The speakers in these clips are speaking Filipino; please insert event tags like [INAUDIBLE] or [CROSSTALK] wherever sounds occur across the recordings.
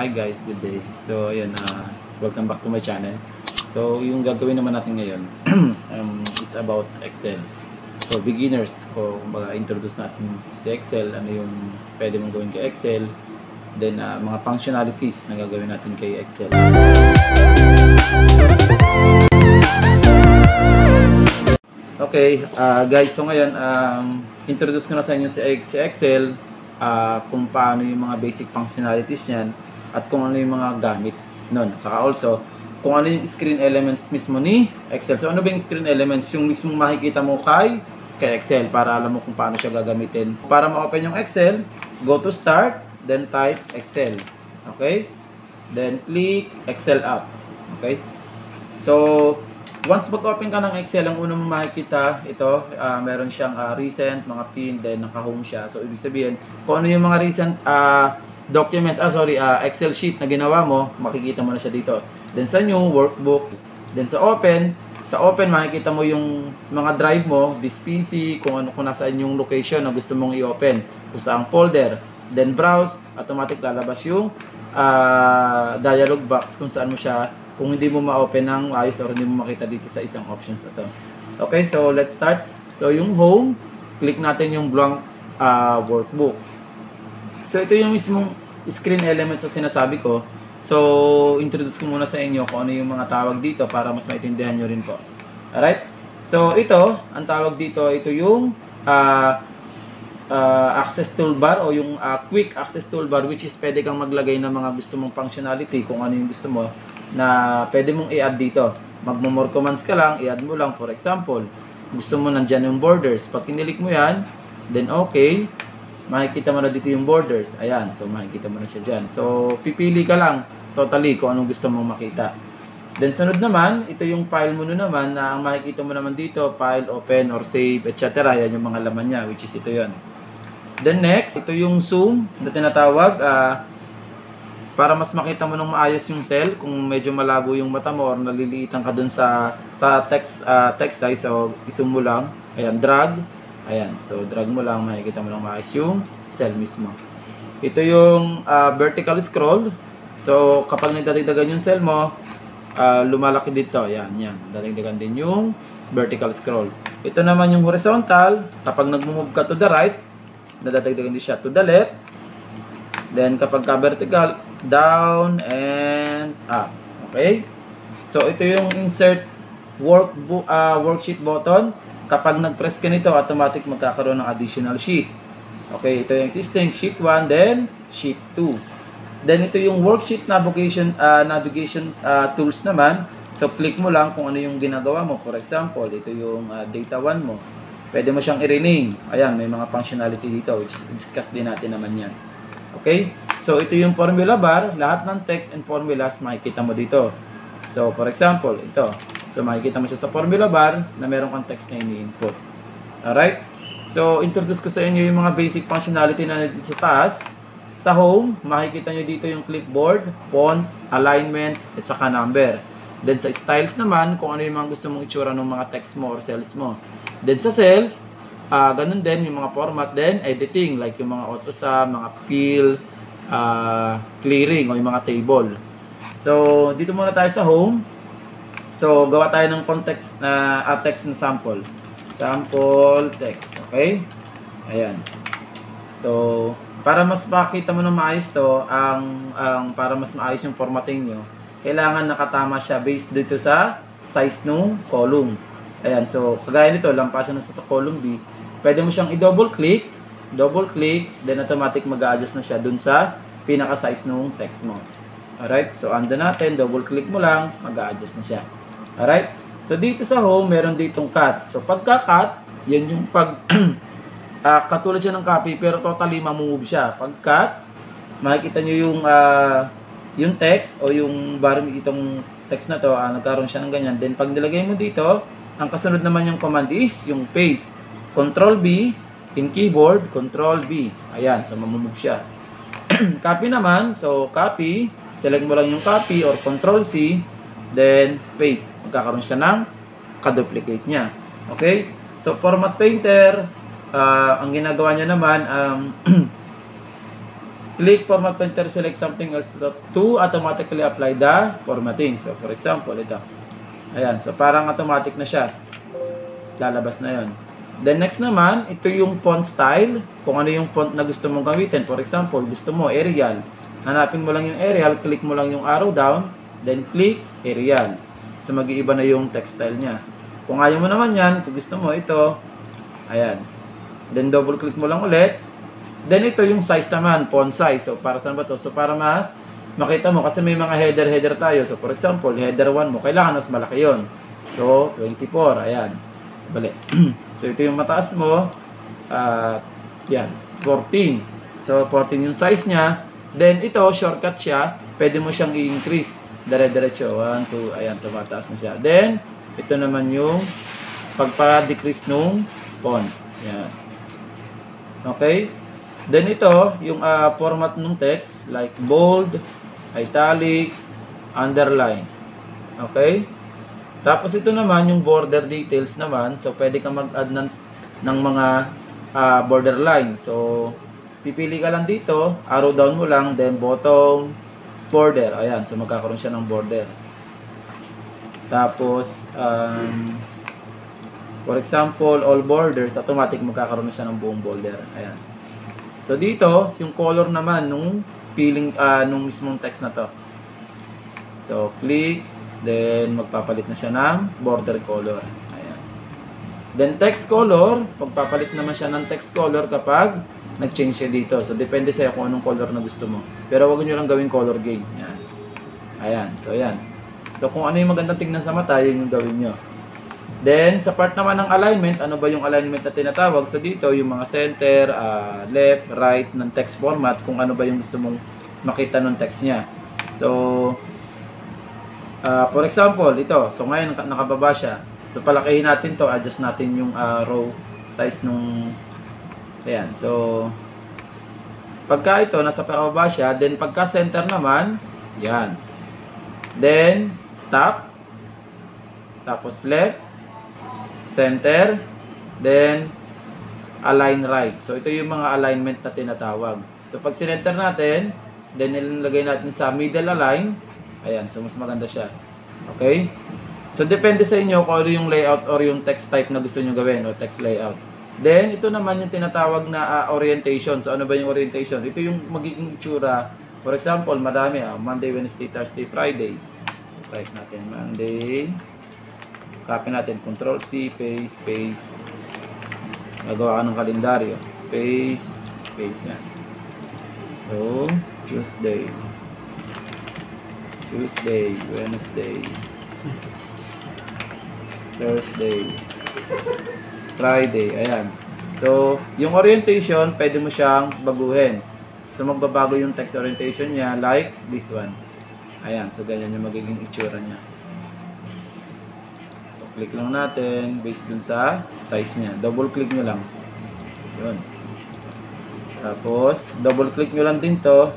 Hi guys, good day. So ayun, uh, welcome back to my channel. So yung gagawin naman natin ngayon [CLEARS THROAT] um, is about Excel. So beginners, kumbaga introduce natin si Excel, ano yung pwede mong gawin kay Excel. Then uh, mga functionalities na gagawin natin kay Excel. Okay, uh, guys, so ngayon, um, introduce ko na sa inyo si Excel, uh, kung paano yung mga basic functionalities niyan, at kung ano yung mga gamit nun. Saka also, kung ano yung screen elements mismo ni Excel. So, ano ba yung screen elements? Yung mismo makikita mo kay, kay Excel para alam mo kung paano siya gagamitin. Para ma-open yung Excel, go to Start, then type Excel. Okay? Then, click Excel App. Okay? So, once mag-open ka ng Excel, ang unang makikita, ito, uh, meron siyang uh, recent, mga pin, then naka-home siya. So, ibig sabihin, kung ano yung mga recent uh, documents, ah sorry, uh, Excel sheet na ginawa mo, makikita mo na siya dito. Then sa new, workbook. Then sa open, sa open, makikita mo yung mga drive mo, this PC, kung ano kung nasaan yung location na gusto mong i-open. Kung saan folder. Then browse, automatic lalabas yung uh, dialog box kung saan mo siya kung hindi mo ma-open ng ayos or hindi mo makita dito sa isang options na to. Okay, so let's start. So yung home, click natin yung blank uh, workbook. So ito yung mismong screen elements sa sinasabi ko. So introduce ko muna sa inyo kung ano yung mga tawag dito para mas maintindihan nyo rin po. Alright? So ito, ang tawag dito, ito yung uh, uh, access toolbar o yung uh, quick access toolbar which is pwede kang maglagay ng mga gusto mong functionality kung ano yung gusto mo na pwede mong i-add dito. Magmo-more commands ka lang, i-add mo lang. For example, gusto mo nandyan yung borders. Pag kinilik mo yan, then okay, makikita mo na dito yung borders. Ayan, so makikita mo na siya dyan. So, pipili ka lang totally kung anong gusto mong makita. Then, sunod naman, ito yung file mo naman na ang makikita mo naman dito, file, open, or save, etc. Yan yung mga laman niya, which is ito yon. Then next, ito yung zoom na tinatawag. Uh, para mas makita mo nang maayos yung cell kung medyo malabo yung mata mo or naliliitan ka dun sa sa text uh, text size so isum mo lang ayan drag ayan so drag mo lang makikita mo lang maayos yung cell mismo. Ito yung uh, vertical scroll. So kapag nagdadagdagan yung cell mo uh, lumalaki dito. Ayan yan. Dadagdagan din yung vertical scroll. Ito naman yung horizontal. Kapag nagmo-move ka to the right nadadagdagan din siya to the left. Then kapag ka vertical down and up. Okay? So, ito yung insert work uh, worksheet button. Kapag nag-press ka nito, automatic magkakaroon ng additional sheet. Okay, ito yung existing sheet 1, then sheet 2. Then ito yung worksheet navigation uh, navigation uh, tools naman. So click mo lang kung ano yung ginagawa mo. For example, ito yung uh, data 1 mo. Pwede mo siyang i-rename. Ayan, may mga functionality dito which discuss din natin naman 'yan. Okay? So, ito yung formula bar. Lahat ng text and formulas makikita mo dito. So, for example, ito. So, makikita mo siya sa formula bar na meron kang text na ini-input. Alright? So, introduce ko sa inyo yung mga basic functionality na nandito sa taas. Sa home, makikita nyo dito yung clipboard, font, alignment, at saka number. Then sa styles naman, kung ano yung mga gusto mong itsura ng mga text mo or cells mo. Then sa cells, uh, ganun din yung mga format din, editing, like yung mga autosum, mga fill, uh, clearing o yung mga table. So, dito muna tayo sa home. So, gawa tayo ng context na uh, text na sample. Sample text, okay? Ayan. So, para mas makita mo na maayos to, ang, ang para mas maayos yung formatting nyo, kailangan nakatama siya based dito sa size ng column. Ayan, so kagaya nito, lampasan na sa, column B, pwede mo siyang i-double click double click, then automatic mag-adjust na siya dun sa pinaka-size nung text mo. Alright, so ando natin, double click mo lang, mag-adjust na siya. Alright, so dito sa home, meron ditong cut. So pagka-cut, yan yung pag, uh, [CLEARS THROAT] katulad siya ng copy, pero totally mamove siya. Pag-cut, makikita nyo yung, uh, yung text o yung bari itong text na to, uh, nagkaroon siya ng ganyan. Then pag nilagay mo dito, ang kasunod naman yung command is yung paste. Control B, In keyboard, Control B. Ayan, so mamumove siya. [CLEARS THROAT] copy naman, so copy, select mo lang yung copy or Control C, then paste. Magkakaroon siya ng ka-duplicate niya. Okay? So format painter, uh, ang ginagawa niya naman, um, [CLEARS THROAT] Click format printer, select something else to automatically apply the formatting. So, for example, ito. Ayan. So, parang automatic na siya. Lalabas na yon. Then, next naman, ito yung font style. Kung ano yung font na gusto mong gamitin. For example, gusto mo Arial. Hanapin mo lang yung Arial, click mo lang yung arrow down, then click Arial. So, mag-iiba na yung text style niya. Kung ayaw mo naman yan, kung gusto mo ito, ayan. Then, double click mo lang ulit. Then, ito yung size naman, font size. So, para saan ba to? So, para mas makita mo, kasi may mga header-header tayo. So, for example, header 1 mo, kailangan mas malaki yon So, 24, ayan. Bali. [CLEARS THROAT] so, ito yung mataas mo. At, uh, yan, 14. So, 14 yung size niya. Then, ito, shortcut siya. Pwede mo siyang i-increase. Dire-diretso. 1, 2, ayan, tumataas na siya. Then, ito naman yung pagpa-decrease nung font. Yan. Okay? Then, ito, yung uh, format ng text, like bold, italic, underline. Okay? Tapos, ito naman, yung border details naman. So, pwede ka mag-add ng, ng mga uh, borderline. So, pipili ka lang dito, arrow down mo lang, then bottom border. Ayan, so magkakaroon siya ng border. Tapos, um, for example, all borders, automatic magkakaroon na siya ng buong border. Ayan. So, dito, yung color naman nung feeling, uh, nung mismong text na to. So, click, then magpapalit na siya ng border color. Ayan. Then, text color, magpapalit naman siya ng text color kapag nag-change siya dito. So, depende sa'yo kung anong color na gusto mo. Pero wag nyo lang gawin color game. Yan. Ayan. So, yan. So, kung ano yung magandang tingnan sa mata, yun yung gawin nyo. Then, sa part naman ng alignment, ano ba yung alignment na tinatawag? So, dito, yung mga center, uh, left, right, ng text format, kung ano ba yung gusto mong makita ng text niya. So, uh, for example, ito. So, ngayon, nakababa siya. So, palakihin natin to adjust natin yung uh, row size nung Ayan. So, pagka ito, nasa pababa siya, then pagka center naman, yan. Then, top. Tapos left. Center. Then, align right. So, ito yung mga alignment na tinatawag. So, pag sinenter natin, then nilagay natin sa middle align. Ayan. So, mas maganda siya. Okay? So, depende sa inyo kung ano yung layout or yung text type na gusto nyo gawin o text layout. Then, ito naman yung tinatawag na uh, orientation. So, ano ba yung orientation? Ito yung magiging itsura. For example, madami. Uh, Monday, Wednesday, Thursday, Friday. Type natin. Monday. Copy natin. Control C, paste, paste. Gagawa ka ng kalendaryo. Paste, paste yan. So, Tuesday. Tuesday, Wednesday. Thursday. Friday. Ayan. So, yung orientation, pwede mo siyang baguhin. So, magbabago yung text orientation niya like this one. Ayan. So, ganyan yung magiging itsura niya. So, click lang natin based dun sa size niya. Double click nyo lang. Yun. Tapos, double click nyo lang din to.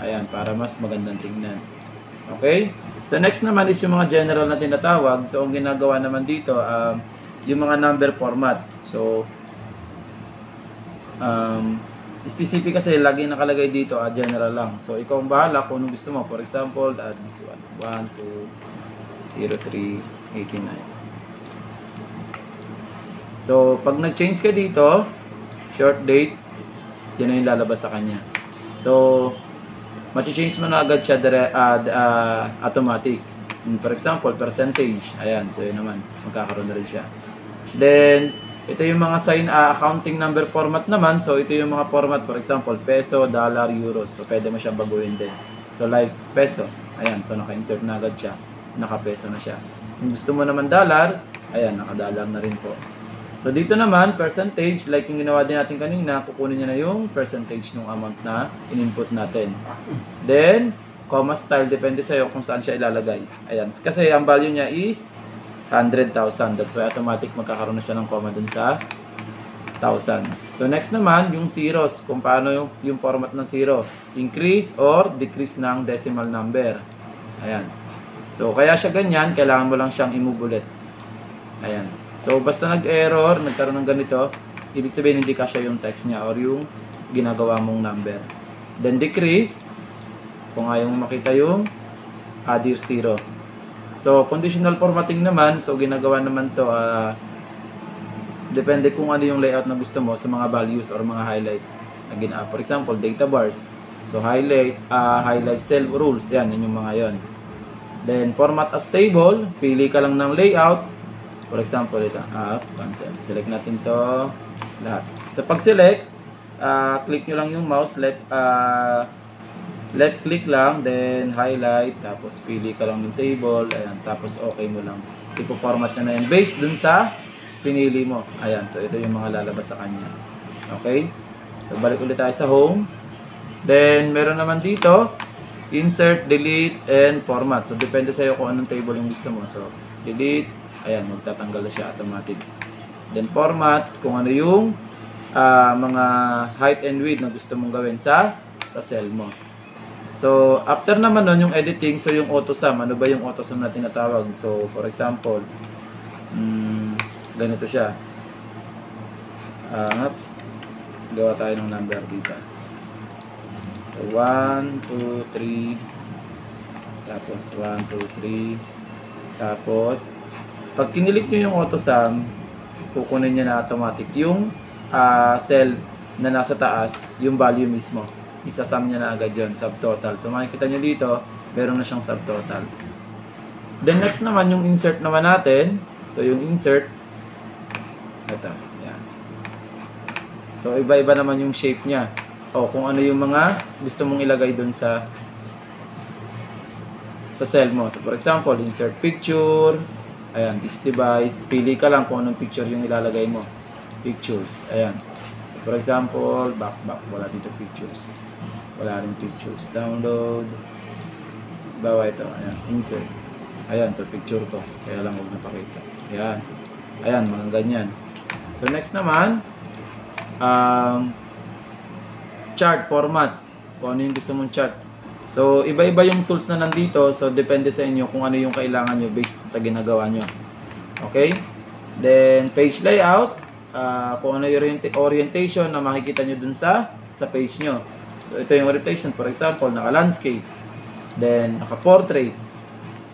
Ayan, para mas magandang tingnan. Okay? So, next naman is yung mga general na tinatawag. So, ang ginagawa naman dito, um, yung mga number format. So, um, specific kasi lagi nakalagay dito, ah, general lang. So, ikaw ang bahala kung anong gusto mo. For example, add this one. 1, 2, 0, 3, 89. So, pag nag-change ka dito, short date, yan yung lalabas sa kanya. So, ma-change mo na agad siya dire, uh, uh, automatic. For example, percentage. Ayan, so yun naman. Magkakaroon na rin siya. Then, ito yung mga sign uh, accounting number format naman. So, ito yung mga format. For example, peso, dollar, euros. So, pwede mo siyang baguhin din. So, like peso. Ayan. So, naka-insert na agad siya. Naka-peso na siya. Kung gusto mo naman dollar, ayan, naka-dollar na rin po. So, dito naman, percentage, like yung ginawa din natin kanina, kukunin niya na yung percentage ng amount na in-input natin. Then, comma style, depende sa'yo kung saan siya ilalagay. Ayan. Kasi ang value niya is 100,000. That's why automatic magkakaroon na siya ng comma dun sa 1,000. So next naman, yung zeros. Kung paano yung, yung format ng zero. Increase or decrease ng decimal number. Ayan. So kaya siya ganyan, kailangan mo lang siyang i-move ulit. Ayan. So basta nag-error, nagkaroon ng ganito, ibig sabihin hindi kasya yung text niya or yung ginagawa mong number. Then decrease, kung ayaw makita yung adhere 0. So, conditional formatting naman, so ginagawa naman to, uh, depende kung ano yung layout na gusto mo sa mga values or mga highlight. Again, uh, for example, data bars. So, highlight, uh, highlight cell rules, yan, yun yung mga yon. Then, format as table, pili ka lang ng layout. For example, ito, up, cancel. Select natin to lahat. So, pag select, uh, click nyo lang yung mouse, left, uh, left click lang, then highlight, tapos pili ka lang ng table, ayan, tapos okay mo lang. Ipo-format nyo na yan based dun sa pinili mo. Ayan, so ito yung mga lalabas sa kanya. Okay? So, balik ulit tayo sa home. Then, meron naman dito, insert, delete, and format. So, depende sa'yo kung anong table yung gusto mo. So, delete, ayan, magtatanggal na siya automatic. Then, format, kung ano yung uh, mga height and width na gusto mong gawin sa sa cell mo. So, after naman nun, yung editing, so yung auto-sum, ano ba yung auto-sum na tinatawag? So, for example, mm, ganito siya. Uh, gawa tayo ng number dito. So, 1, 2, 3, tapos 1, 2, 3, tapos, pag kinilik nyo yung auto-sum, kukunin niya na automatic yung uh, cell na nasa taas, yung value mismo. Isasum niya na agad yun, subtotal. So makikita nyo dito, meron na siyang subtotal. Then next naman, yung insert naman natin. So yung insert, ito, yan. So iba-iba naman yung shape niya. O kung ano yung mga gusto mong ilagay dun sa sa cell mo. So for example, insert picture, ayan, this device, pili ka lang kung anong picture yung ilalagay mo pictures. Ayan. For example, back, back. Wala dito pictures. Wala rin pictures. Download. Bawa ito. Ayan. Insert. Ayan. So, picture to. Kaya lang huwag napakita. Ayan. Ayan. Mga ganyan. So, next naman, um, chart format. Kung ano yung gusto mong chart. So, iba-iba yung tools na nandito. So, depende sa inyo kung ano yung kailangan nyo based sa ginagawa nyo. Okay? Then, page layout uh, kung ano yung orientation na makikita nyo dun sa sa page nyo. So, ito yung orientation. For example, naka-landscape. Then, naka-portrait.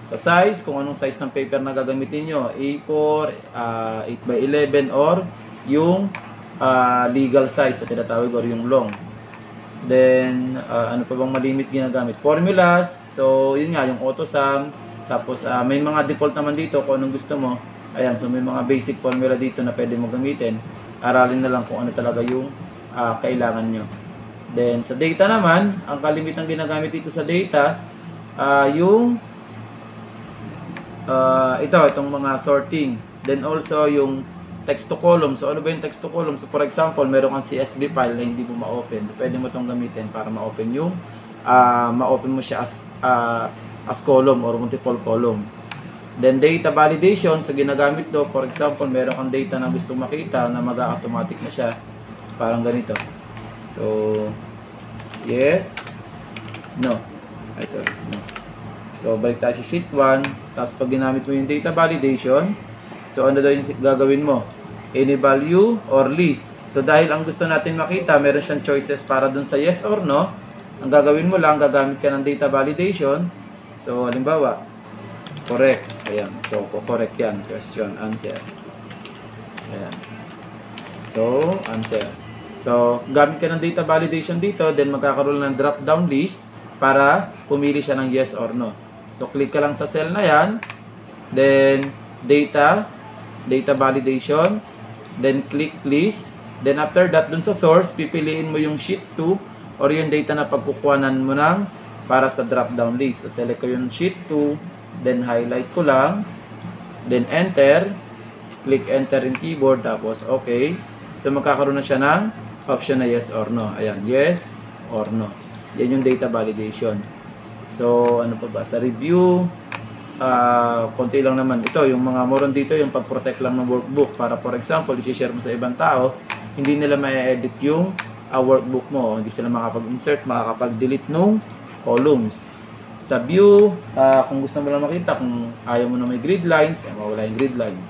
Sa size, kung anong size ng paper na gagamitin nyo. A4, uh, 8x11, or yung uh, legal size na tinatawag or yung long. Then, uh, ano pa bang malimit ginagamit? Formulas. So, yun nga, yung auto-sum. Tapos, uh, may mga default naman dito kung anong gusto mo. Ayan, so may mga basic formula dito na pwede mo gamitin. Aralin na lang kung ano talaga yung uh, kailangan nyo. Then, sa data naman, ang kalimitan ginagamit dito sa data, uh, yung uh, ito, itong mga sorting. Then also, yung text to column. So, ano ba yung text to column? So, for example, meron kang CSV file na hindi mo ma-open. So, pwede mo itong gamitin para ma-open yung, uh, ma-open mo siya as, uh, as column or multiple column. Then data validation, sa ginagamit do, for example, meron kang data na gusto makita na mag-automatic na siya. Parang ganito. So, yes, no. Ay, sorry, no. So, balik tayo sa sheet 1. Tapos, pag ginamit mo yung data validation, so, ano daw yung gagawin mo? Any value or list. So, dahil ang gusto natin makita, meron siyang choices para dun sa yes or no. Ang gagawin mo lang, gagamit ka ng data validation. So, halimbawa, Correct. Ayan. So, correct yan. Question, answer. Ayan. So, answer. So, gamit ka ng data validation dito, then magkakaroon ng drop-down list para pumili siya ng yes or no. So, click ka lang sa cell na yan. Then, data, data validation. Then, click list. Then, after that, dun sa source, pipiliin mo yung sheet 2 or yung data na pagkukuhanan mo ng para sa drop-down list. So, select ko yung sheet 2 then highlight ko lang, then enter, click enter in keyboard, tapos okay. So magkakaroon na siya ng option na yes or no. Ayan, yes or no. Yan yung data validation. So ano pa ba? Sa review, uh, konti lang naman. Ito, yung mga moron dito, yung pag-protect lang ng workbook. Para for example, isi-share mo sa ibang tao, hindi nila ma-edit yung uh, workbook mo. Hindi sila makapag-insert, makakapag-delete nung columns sa view, uh, kung gusto mo lang makita, kung ayaw mo na may grid lines, eh, mawala yung grid lines.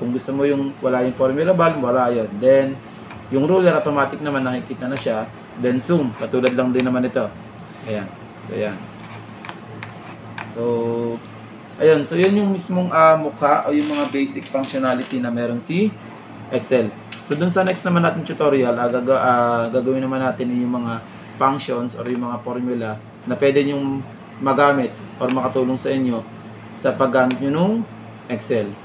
Kung gusto mo yung wala yung formula bar, wala yun. Then, yung ruler automatic naman nakikita na siya. then zoom. Katulad lang din naman ito. Ayan. So, ayan. So, ayun. So, yun yung mismong ah, mukha o yung mga basic functionality na meron si Excel. So, dun sa next naman natin tutorial, ah, gaga, ah, gagawin naman natin yung mga functions or yung mga formula na pwede nyong magamit or makatulong sa inyo sa paggamit nyo nung Excel.